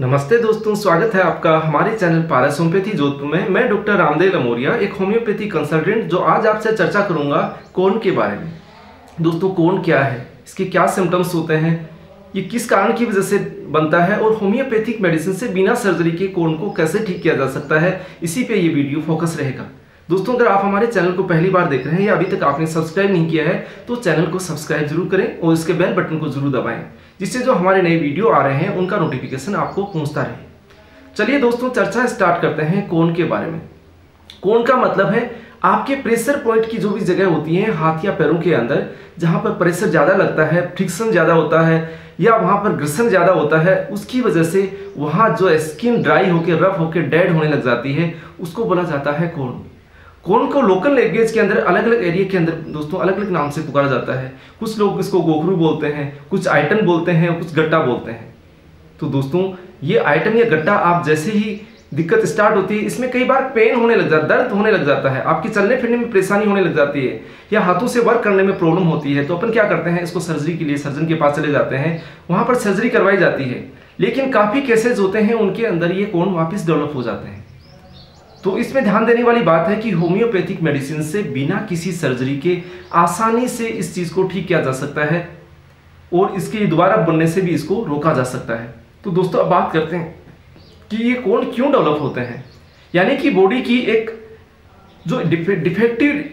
नमस्ते दोस्तों, स्वागत है आपका हमारे चैनल पारस होम्योपैथी जोधपुर में। मैं डॉक्टर रामदेव लमोरिया, एक होम्योपैथी कंसल्टेंट जो आज आपसे चर्चा करूँगा कोन के बारे में। दोस्तों, कोन क्या है? इसके क्या सिम्टम्स होते हैं? ये किस कारण की वजह से बनता है? और होम्योपैथिक मेडिसिन से बिना सर्जरी के कोन को कैसे ठीक किया जा सकता है? इसी पे ये वीडियो फोकस रहेगा। दोस्तों, अगर आप हमारे चैनल को पहली बार देख रहे हैं या अभी तक आपने सब्सक्राइब नहीं किया है तो चैनल को सब्सक्राइब ज़रूर करें और इसके बेल बटन को ज़रूर दबाएँ, जिससे जो हमारे नए वीडियो आ रहे हैं, उनका नोटिफिकेशन आपको पहुँचता रहे। चलिए दोस्तों, चर्चा स्टार्ट करते हैं कोन के बारे में। कोन का मतलब है, आपके प्रेशर पॉइंट की जो भी जगह होती है, हाथ या पैरों के अंदर, जहाँ पर प्रेशर ज़्यादा लगता है फ्रिक्शन ज़्यादा होता है, या वहाँ पर ग्रसन ज़्यादा होता है, उसकी वजह से वहाँ जो स्किन ड्राई होकर रफ होकर डेड होने लग जाती है, उसको बोला जाता है कोन कौन को लोकल लैंग्वेज के अंदर अलग अलग एरिया के अंदर, दोस्तों अलग अलग नाम से पुकारा जाता है। कुछ लोग इसको गोखरू बोलते हैं, कुछ आइटन बोलते हैं, कुछ गट्टा बोलते हैं। तो दोस्तों, ये आइटम या गट्टा आप जैसे ही दिक्कत स्टार्ट होती है, इसमें कई बार पेन होने लग जाता, दर्द होने लग जाता है। आपकी चलने फिरने में परेशानी होने लग जाती है, या हाथों से वर्क करने में प्रॉब्लम होती है तो अपन क्या करते हैं, इसको सर्जरी के लिए सर्जन के पास चले जाते हैं। वहाँ पर सर्जरी करवाई जाती है। लेकिन काफ़ी केसेज होते हैं, उनके अंदर ये कोण वापस डेवलप हो जाते हैं। तो इसमें ध्यान देने वाली बात है कि होम्योपैथिक मेडिसिन से बिना किसी सर्जरी के आसानी से इस चीज़ को ठीक किया जा सकता है और इसके दोबारा बनने से भी इसको रोका जा सकता है। तो दोस्तों, अब बात करते हैं कि ये कौन क्यों डेवलप होते हैं? यानी कि बॉडी की एक जो डिफेक्टिव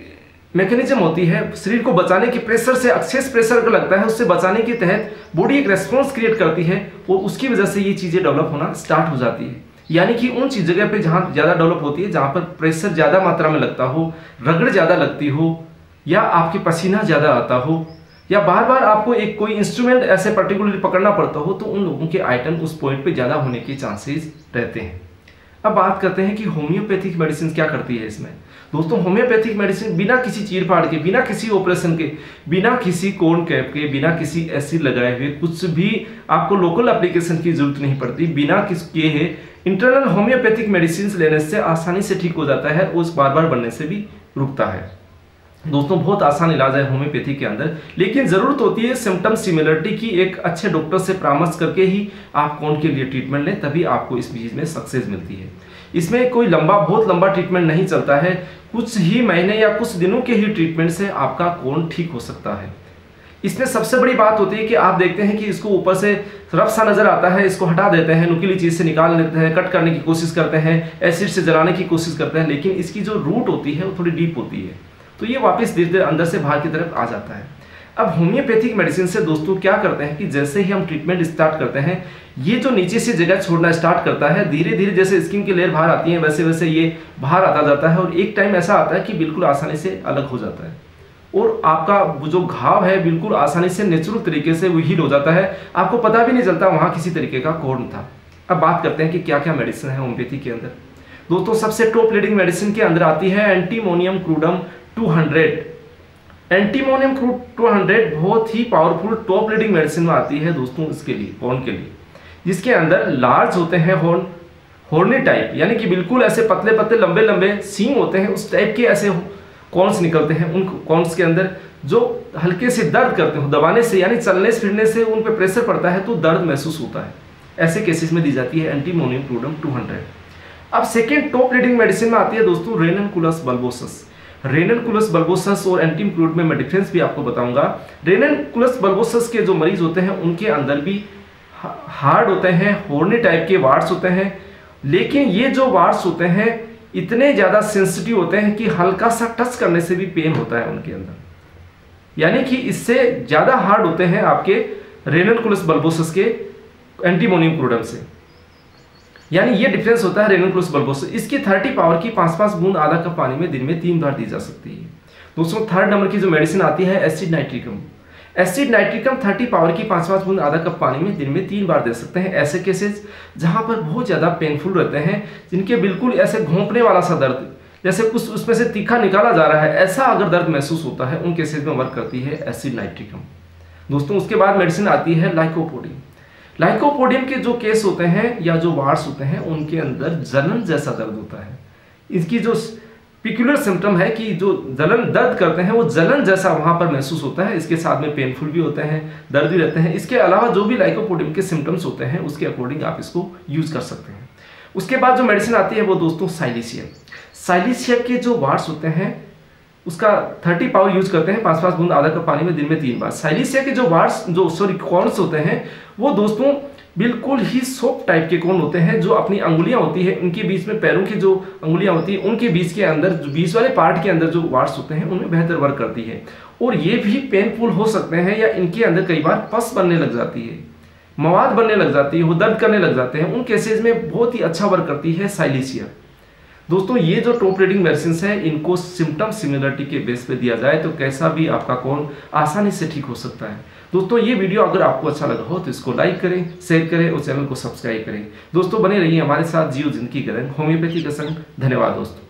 मैकेनिज्म होती है, शरीर को बचाने के प्रेशर से एक्सेस प्रेशर का लगता है, उससे बचाने के तहत बॉडी एक रेस्पॉन्स क्रिएट करती है और उसकी वजह से ये चीज़ें डेवलप होना स्टार्ट हो जाती है। यानी कि उन चीज़ जगह पे जहाँ ज़्यादा डेवलप होती है, जहाँ पर प्रेशर ज़्यादा मात्रा में लगता हो, रगड़ ज़्यादा लगती हो, या आपके पसीना ज़्यादा आता हो, या बार बार आपको एक कोई इंस्ट्रूमेंट ऐसे पर्टिकुलरली पकड़ना पड़ता हो तो उन लोगों के आइटम उस पॉइंट पे ज़्यादा होने के चांसेस रहते हैं। अब बात करते हैं कि होम्योपैथिक मेडिसिन क्या करती है इसमें। दोस्तों होम्योपैथिक मेडिसिन बिना किसी चीरफाड़ के, बिना किसी ऑपरेशन के, बिना किसी कोन कैप के, बिना किसी एसिड लगाए हुए कुछ भी आपको लोकल एप्लीकेशन की ज़रूरत नहीं पड़ती। बिना किस के है इंटरनल होम्योपैथिक मेडिसिन लेने से आसानी से ठीक हो जाता है उस बार बार बनने से भी रुकता है। दोस्तों, बहुत आसान इलाज है होम्योपैथी के अंदर, लेकिन ज़रूरत होती है सिम्टम सिमिलरिटी की, एक अच्छे डॉक्टर से परामर्श करके ही आप कौन के लिए ट्रीटमेंट लें, तभी आपको इस चीज़ में सक्सेस मिलती है। इसमें कोई लंबा, बहुत लंबा ट्रीटमेंट नहीं चलता है, कुछ ही महीने या कुछ दिनों के ही ट्रीटमेंट से आपका कौन ठीक हो सकता है। इसमें सबसे बड़ी बात होती है कि आप देखते हैं कि इसको ऊपर से रफ सा नज़र आता है, इसको हटा देते हैं, नुकीली चीज़ से निकाल लेते हैं, कट करने की कोशिश करते हैं एसिड से जलाने की कोशिश करते हैं, लेकिन इसकी जो रूट होती है, वो थोड़ी डीप होती है। तो ये वापस धीरे धीरे अंदर से बाहर की तरफ़ आ जाता है। अब होम्योपैथिक मेडिसिन से दोस्तों क्या करते हैं कि जैसे ही हम ट्रीटमेंट स्टार्ट करते हैं, ये जो नीचे से जगह छोड़ना स्टार्ट करता है, धीरे धीरे जैसे स्किन की लेयर बाहर आती है, वैसे वैसे ये बाहर आता जाता है और एक टाइम ऐसा आता है कि बिल्कुल आसानी से अलग हो जाता है। और आपका जो घाव है, बिल्कुल आसानी से नेचुरल तरीके से वो हील हो जाता है। आपको पता भी नहीं चलता वहाँ किसी तरीके का कोड था। अब बात करते हैं कि क्या क्या मेडिसिन है होम्योपैथी के अंदर। दोस्तों, सबसे टॉप लीडिंग मेडिसिन के अंदर आती है एंटीमोनियम क्रूडम 200 एंटीमोनियम क्रूड 200 बहुत ही पावरफुल टॉप लीडिंग मेडिसिन में आती है दोस्तों इसके लिए हॉर्न के लिए। जिसके अंदर लार्ज होते हैं हॉर्न हॉर्नी टाइप यानी कि बिल्कुल ऐसे पतले पतले लंबे लंबे सींग होते हैं, उस टाइप के ऐसे कॉन्स निकलते हैं उन कॉन्स के अंदर, जो हल्के से दर्द करते हो, दबाने से, यानी चलने, फिरने से उन पर प्रेशर पड़ता है तो दर्द महसूस होता है। ऐसे केसेस में दी जाती है एंटीमोनियम क्लोडम 200 अब सेकेंड टॉप लीडिंग मेडिसिन में आती है दोस्तों रेनन कुलस बल्बोसस रेनन कुलस बल्बोसस और एंटीम क्लोड में मैं डिफरेंस भी आपको बताऊँगा। रेनन कुलस बल्बोसस के जो मरीज़ होते हैं, उनके अंदर भी हार्ड होते हैं होर्नी टाइप के वार्ड्स होते हैं। लेकिन ये जो वार्ड्स होते हैं, इतने ज़्यादा सेंसिटिव होते हैं कि हल्का सा टच करने से भी पेन होता है उनके अंदर। यानी कि इससे ज़्यादा हार्ड होते हैं आपके रेनल कुलस बल्बोसस के एंटीमोनियम क्लोडम से। यानी ये डिफरेंस होता है रेनल कुलस बल्बोसस इसकी थर्टी पावर की पाँच पाँच बूंद आधा कप पानी में दिन में तीन बार दी जा सकती है। दोस्तों थर्ड नंबर की जो मेडिसिन आती है acid nitricum acid nitricum 30 power की पाँच पाँच बूंद आधा कप पानी में दिन में तीन बार दे सकते हैं। ऐसे केसेस जहाँ पर बहुत ज़्यादा पेनफुल रहते हैं, जिनके बिल्कुल ऐसे घोंपने वाला सा दर्द, जैसे कुछ उसमें से तीखा निकाला जा रहा है, ऐसा अगर दर्द महसूस होता है, उन केसेज में वर्क करती है एसिड नाइट्रिकम दोस्तों, उसके बाद मेडिसिन आती है लाइकोपोडियम लाइकोपोडियम के जो केस होते हैं या जो वार्ड्स होते हैं, उनके अंदर जलन जैसा दर्द होता है। इसकी जो पिक्यूलर सिम्टम है कि जो जलन दर्द करते हैं, वो जलन जैसा वहाँ पर महसूस होता है। इसके साथ में पेनफुल भी होते हैं, दर्द भी रहते हैं। इसके अलावा जो भी लाइकोपोडियम के सिम्टम्स होते हैं, उसके अकॉर्डिंग आप इसको यूज़ कर सकते हैं। उसके बाद जो मेडिसिन आती है, वो दोस्तों साइलिसिया साइलिसिया के जो वार्ड्स होते हैं उसका 30 पावर यूज़ करते हैं पाँच पाँच बूंद आधा कप पानी में दिन में तीन बार। साइलिसिया के जो वार्ड्स जो सॉरी कॉर्न्स होते हैं, वो दोस्तों बिल्कुल ही सोप टाइप के कौन होते हैं, जो अपनी अंगुलियाँ होती है, उनके बीच में पैरों की जो अंगुलियाँ होती है, उनके बीच के अंदर, जो बीच वाले पार्ट के अंदर जो वार्ड्स होते हैं, उनमें बेहतर वर्क करती है। और ये भी पेनफुल हो सकते हैं या इनके अंदर कई बार पस बनने लग जाती है, मवाद बनने लग जाती है, वो दर्द करने लग जाते हैं, उन केसेज में बहुत ही अच्छा वर्क करती है साइलिसिया। दोस्तों, ये जो टॉप रेडिंग मेडिसिन है, इनको सिम्टम सिमिलरिटी के बेस पे दिया जाए तो कैसा भी आपका कौन आसानी से ठीक हो सकता है। दोस्तों, ये वीडियो अगर आपको अच्छा लगा हो तो इसको लाइक करें शेयर करें और चैनल को सब्सक्राइब करें। दोस्तों, बने रहिए हमारे साथ, जियो ज़िंदगी करें होम्योपैथी का संग धन्यवाद, दोस्तों।